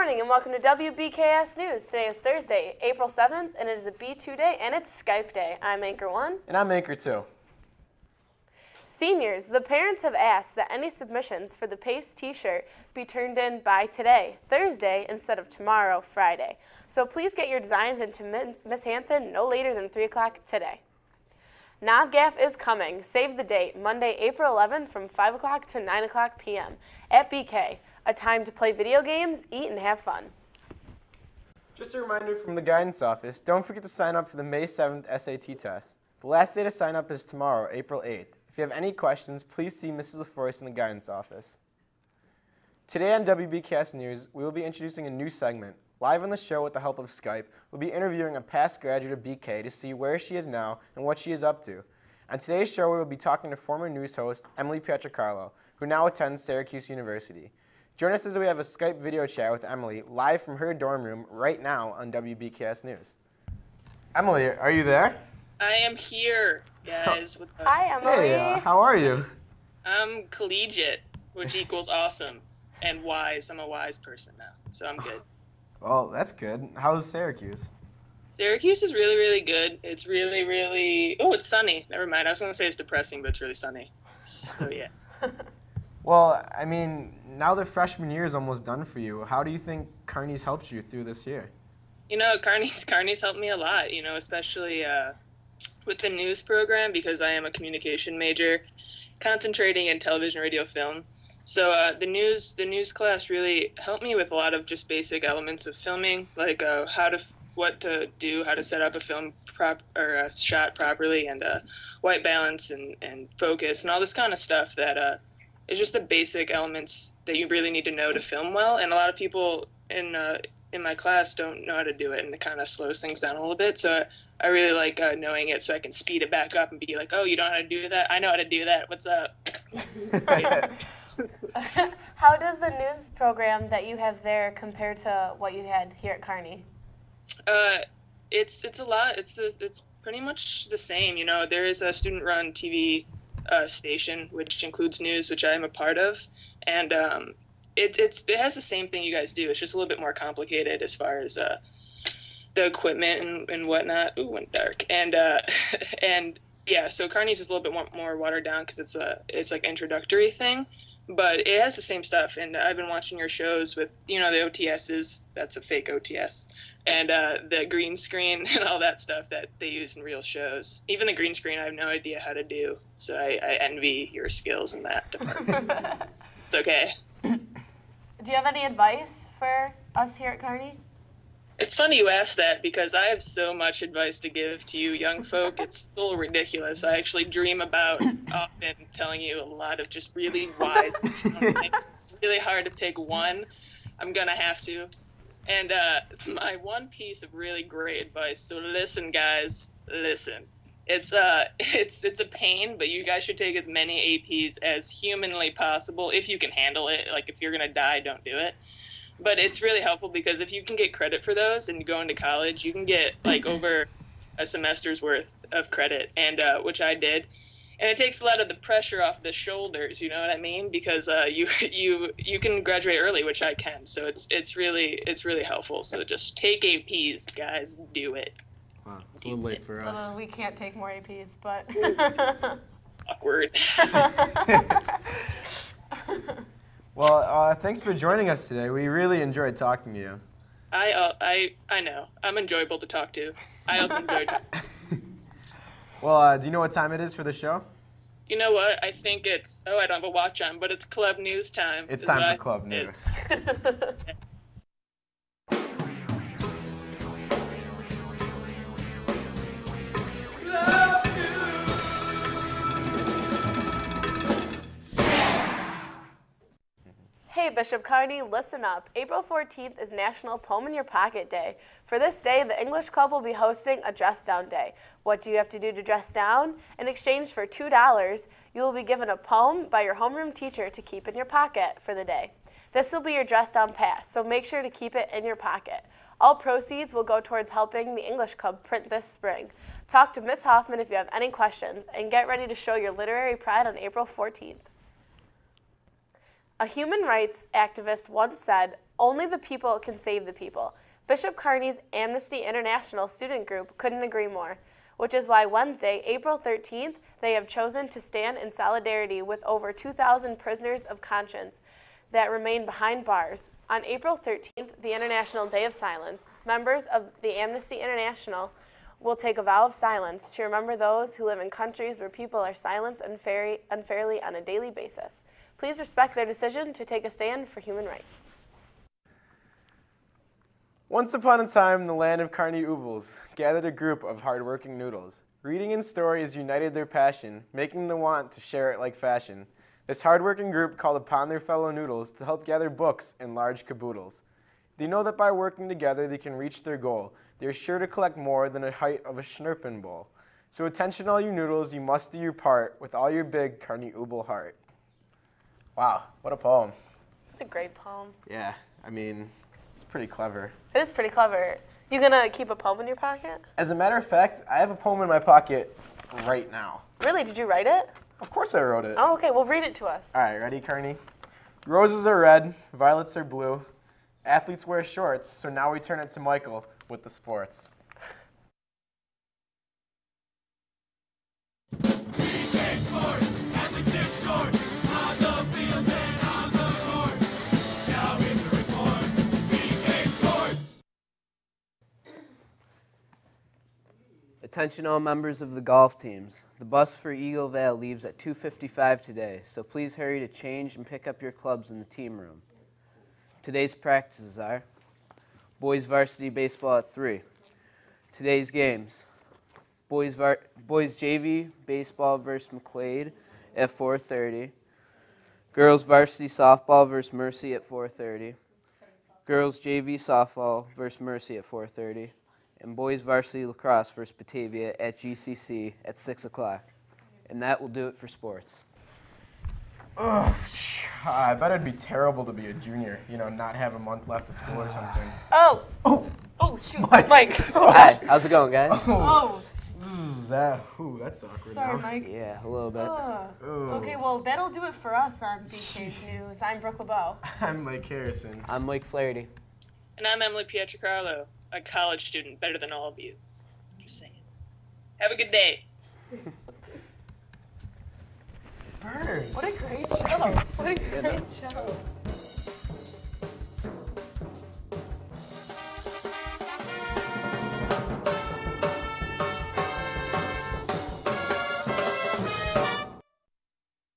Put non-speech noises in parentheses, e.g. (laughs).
morning and welcome to WBKS News. Today is Thursday, April 7th, and it is a B2 day and it's Skype Day. I'm Anchor 1. And I'm Anchor 2. Seniors, the parents have asked that any submissions for the PACE t shirt be turned in by today, Thursday, instead of tomorrow, Friday. So please get your designs into Miss Hanson no later than 3 o'clock today. NOVGAF is coming. Save the date, Monday, April 11th from 5 o'clock to 9 o'clock p.m. at BK. A time to play video games, eat, and have fun. Just a reminder from the guidance office, don't forget to sign up for the May 7th SAT test. The last day to sign up is tomorrow, April 8th. If you have any questions, please see Mrs. LaForest in the guidance office. Today on WBKS News, we will be introducing a new segment. Live on the show with the help of Skype, we'll be interviewing a past graduate of BK to see where she is now and what she is up to. On today's show, we will be talking to former news host Emily Pietrocarlo, who now attends Syracuse University. Join us as we have a Skype video chat with Emily live from her dorm room right now on WBKS News. Emily, are you there? I am here, guys. Hi, Emily. Hey, uh, how are you? I'm collegiate, which equals awesome, and wise. I'm a wise person now, so I'm good. (laughs) Well, that's good. How's Syracuse? Syracuse is really, really good. It's really, really. Oh, it's sunny. Never mind. I was gonna say it's depressing, but it's really sunny. So yeah. (laughs) well, I mean, now that freshman year is almost done for you, how do you think Kearney's helped you through this year? You know, Carney's Kearney's helped me a lot. You know, especially uh, with the news program because I am a communication major, concentrating in television, radio, film. So uh, the news the news class really helped me with a lot of just basic elements of filming, like uh, how to what to do, how to set up a film prop or a shot properly, and uh, white balance and, and focus and all this kind of stuff that is just the basic elements that you really need to know to film well. And a lot of people in uh, in my class don't know how to do it, and it kind of slows things down a little bit. So I really like uh, knowing it, so I can speed it back up and be like, "Oh, you don't know how to do that? I know how to do that. What's up?" (laughs) how does the news program that you have there compare to what you had here at Kearney? Uh, it's it's a lot. It's the it's pretty much the same. You know, there is a student-run TV uh, station which includes news, which I am a part of, and um, it it's it has the same thing you guys do. It's just a little bit more complicated as far as uh, the equipment and, and whatnot. Ooh, went dark. And uh, (laughs) and yeah, so Kearney's is a little bit more, more watered down because it's a it's like introductory thing, but it has the same stuff. And I've been watching your shows with you know the OTSs. That's a fake OTS. And uh, the green screen (laughs) and all that stuff that they use in real shows. Even the green screen, I have no idea how to do. So I, I envy your skills in that department. (laughs) it's okay. Do you have any advice for us here at Kearney? It's funny you ask that because I have so much advice to give to you young folk. It's, (laughs) little ridiculous. I actually dream about (coughs) often telling you a lot of just really wise. really hard to pick one. I'm gonna have to. And uh, my one piece of really great advice. So listen, guys, listen. It's uh, (laughs) it's it's a pain, but you guys should take as many APs as humanly possible if you can handle it. Like if you're gonna die, don't do it but it's really helpful because if you can get credit for those and go into college, you can get like (laughs) over a semester's worth of credit, and uh, which I did, and it takes a lot of the pressure off the shoulders. You know what I mean? Because uh, you (laughs) you you can graduate early, which I can. So it's it's really it's really helpful. So just take APs, guys. Do it. Wow, it's a little late for us. Uh, we can't take more APs, but (laughs) awkward. (laughs) Well, uh, thanks for joining us today. We really enjoyed talking to you. I uh, I I know. I'm enjoyable to talk to. I also enjoy talking. Well, uh, do you know what time it is for the show? You know what? I think it's. Oh, I don't have a watch on, but it's club news time. It's time for club news. (laughs) (laughs) Hey, Bishop Kearney, listen up. April 14th is National Poem in Your Pocket Day. For this day, the English Club will be hosting a dress down day. What do you have to do to dress down? In exchange for $2, you will be given a poem by your homeroom teacher to keep in your pocket for the day. This will be your dress down pass, so make sure to keep it in your pocket. All proceeds will go towards helping the English Club print this spring. Talk to Miss Hoffman if you have any questions, and get ready to show your literary pride on April 14th. A human rights activist once said, Only the people can save the people. Bishop Kearney's Amnesty International student group couldn't agree more, which is why Wednesday, April 13th, they have chosen to stand in solidarity with over 2,000 prisoners of conscience that remain behind bars. On April 13th, the International Day of Silence, members of the Amnesty International will take a vow of silence to remember those who live in countries where people are silenced unfair- unfairly on a daily basis. Please respect their decision to take a stand for human rights. Once upon a time, in the land of Kearney Oobles gathered a group of hardworking noodles. Reading and stories united their passion, making them want to share it like fashion. This hardworking group called upon their fellow noodles to help gather books in large caboodles. They know that by working together they can reach their goal. They are sure to collect more than the height of a schnurpen bowl. So attention all you noodles, you must do your part with all your big Kearney Ooble heart. Wow, what a poem. It's a great poem. Yeah, I mean, it's pretty clever. It is pretty clever. You gonna keep a poem in your pocket? As a matter of fact, I have a poem in my pocket right now. Really? Did you write it? Of course I wrote it. Oh, okay. Well, read it to us. All right, ready, Kearney? Roses are red, violets are blue. Athletes wear shorts, so now we turn it to Michael with the sports. Attention all members of the golf teams. The bus for Eagle Vale leaves at 2:55 today, so please hurry to change and pick up your clubs in the team room. Today's practices are boys varsity baseball at 3. Today's games. Boys var- boys JV baseball versus McQuaid at 4:30. Girls varsity softball versus Mercy at 4:30. Girls JV softball versus Mercy at 4:30 and boys varsity lacrosse versus Batavia at GCC at 6 o'clock. And that will do it for sports. Ugh, I bet it'd be terrible to be a junior, you know, not have a month left of school or something. (sighs) Oh. Oh, Oh shoot, Mike. Mike. (laughs) Hi, how's it going, guys? Oh, oh. that, ooh, that's awkward sorry, now. Mike. Yeah, a little bit. Ugh. Ooh. Okay, well that'll do it for us on DK's News. I'm Brooke LeBeau. (laughs) I'm Mike Harrison. I'm Mike Flaherty. And I'm Emily Pietrocarlo, a college student better than all of you. Just saying. Have a good day. Bird. What a great show! What a great show!